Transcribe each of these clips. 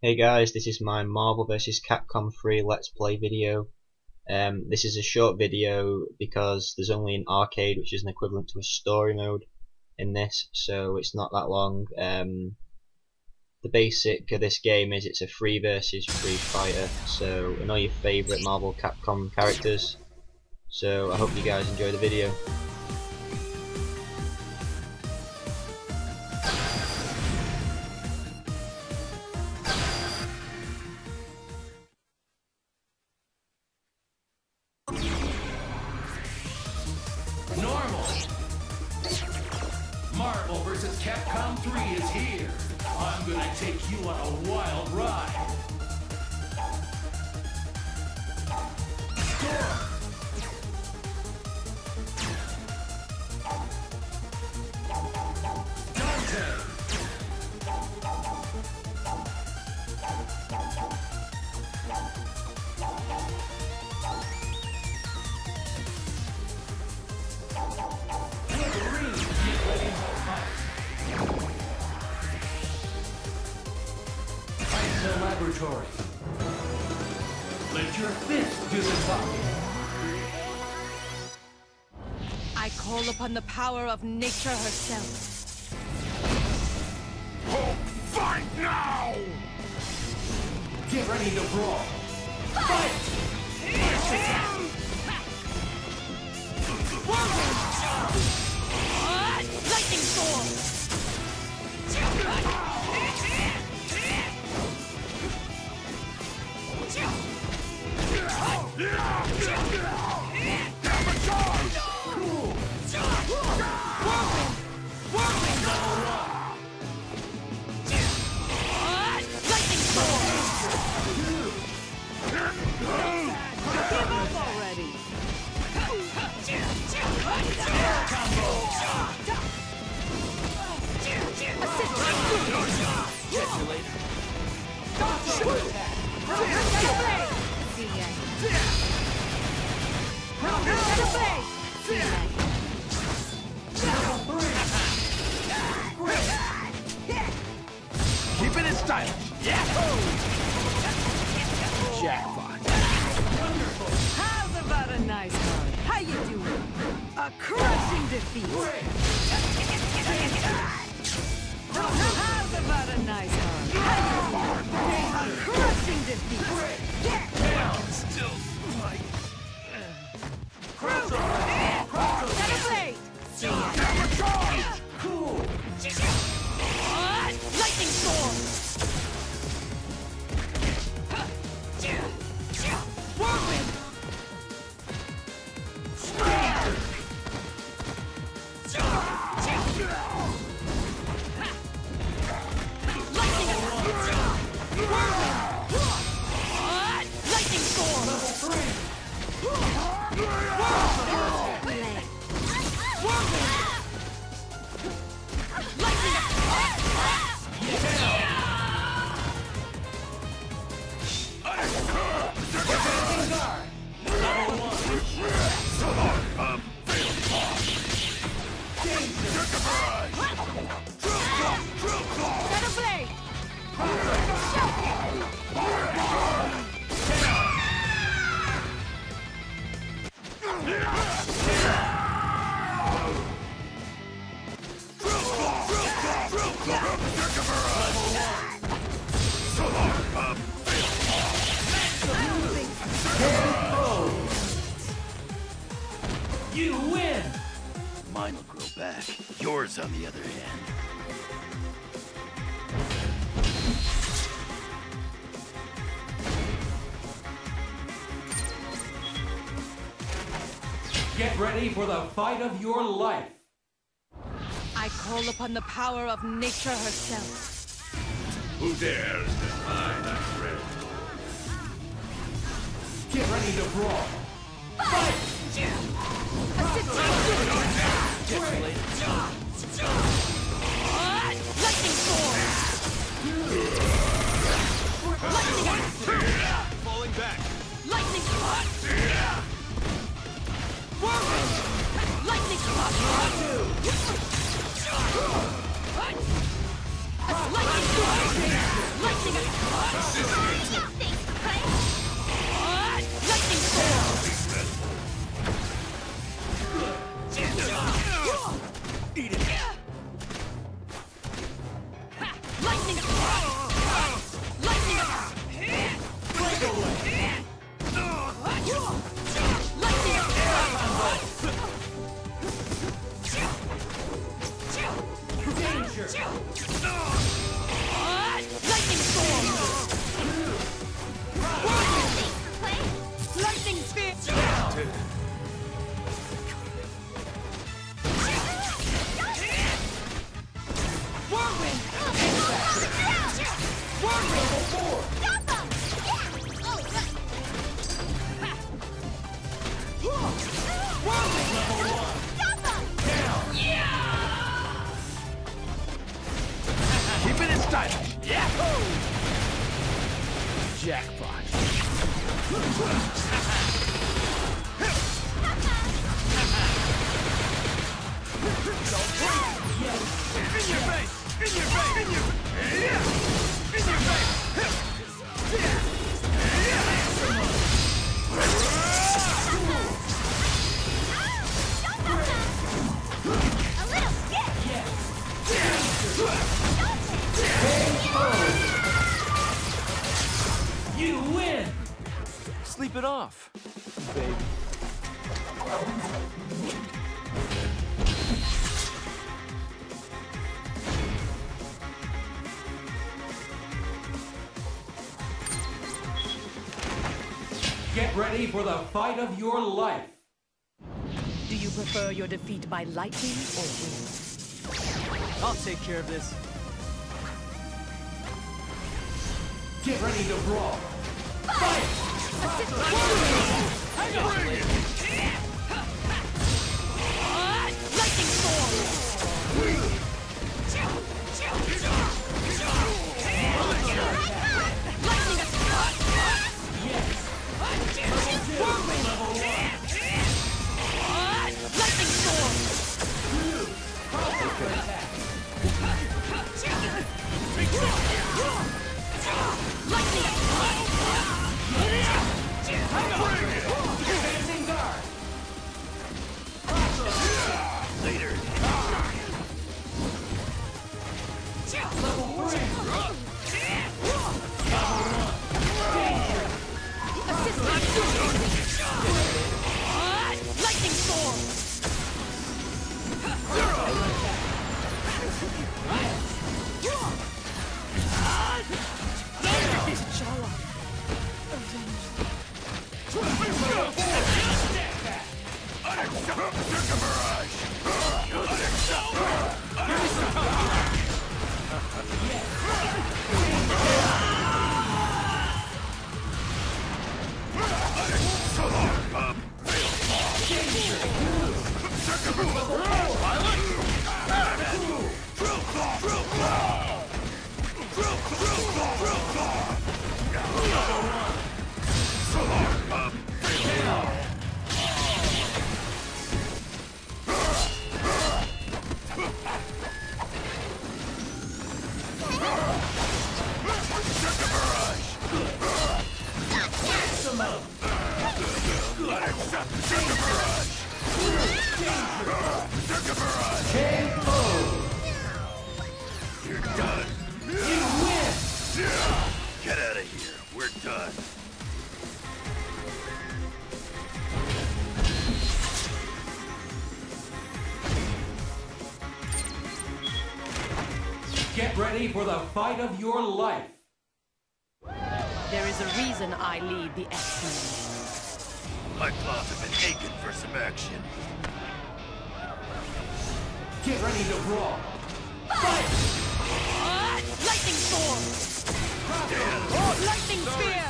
Hey guys, this is my Marvel vs Capcom 3 Let's Play video. Um, this is a short video because there's only an arcade which is an equivalent to a story mode in this, so it's not that long. Um, the basic of this game is it's a free versus free fighter, so and all your favourite Marvel Capcom characters. So I hope you guys enjoy the video. I call upon the power of nature herself. Fight now! Get ready to brawl. Fight! Lightning storm! Lightning Lightning storm! Better back. Yours, on the other hand. Get ready for the fight of your life. I call upon the power of nature herself. Who dares defy that threat? Get ready to brawl. Lightning Jackpot. In your face! In your face! In your yeah! In your face! A little skip! It off, baby. Get ready for the fight of your life. Do you prefer your defeat by lightning or wind? I'll take care of this. Get ready to brawl. Lightning Get out of here. We're done. Get ready for the fight of your life. There is a reason I lead the X-Men. My claws have been aching for some action. Get ready to brawl. Lightning storm! Oh, lightning spear!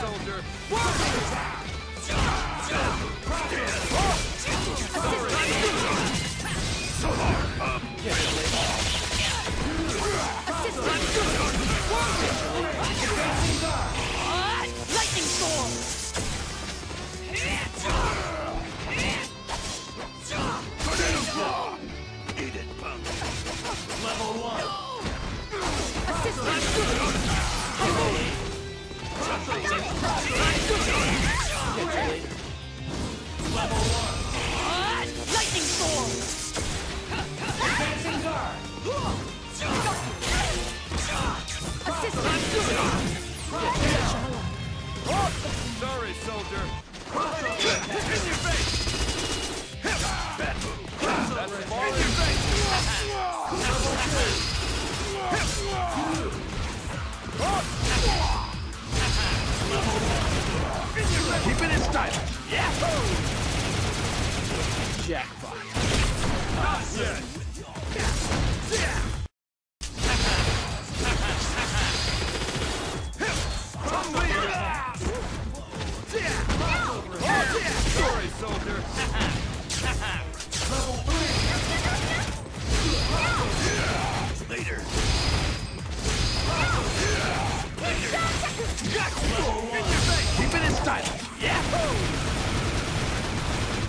Lightning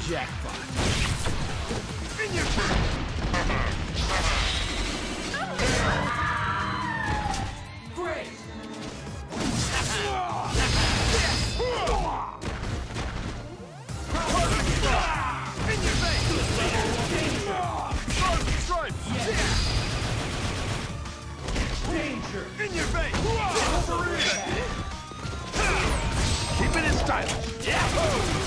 Jackpot. In your! In your face. Sharp stripes. Danger! In your face. Keeping it stylish. Yahoo!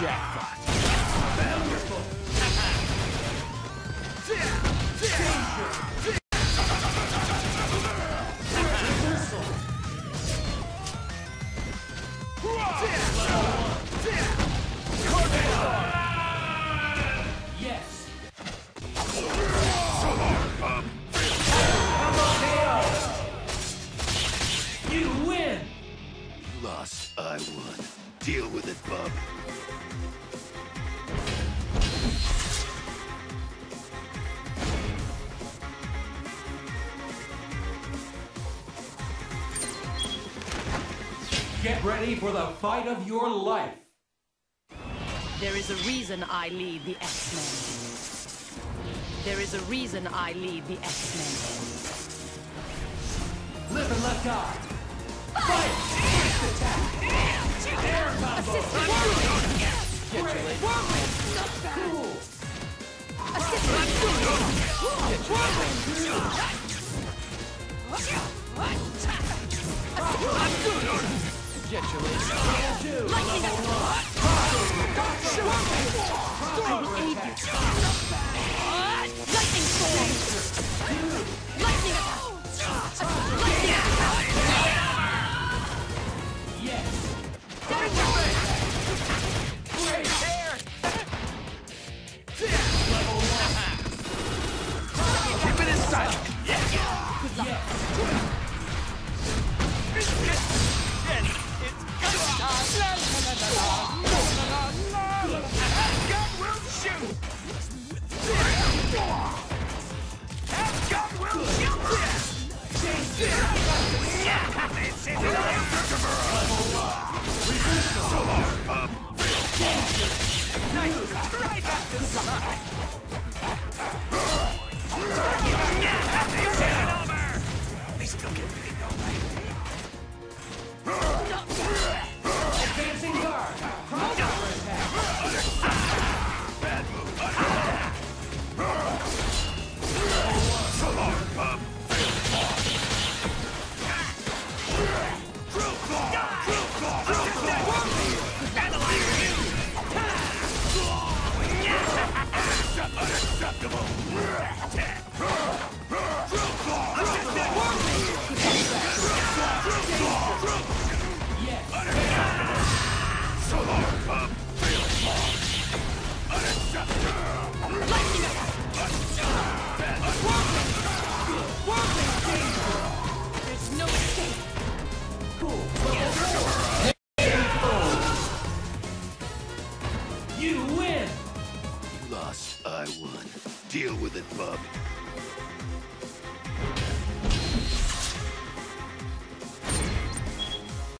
Jackpot. Lost, I won. Deal with it, bub. Get ready for the fight of your life! There is a reason I lead the X-Men. There is a reason I lead the X-Men. Left and left eye! Fight! First attack! Air combo! Cool! Get God will shoot. Advancing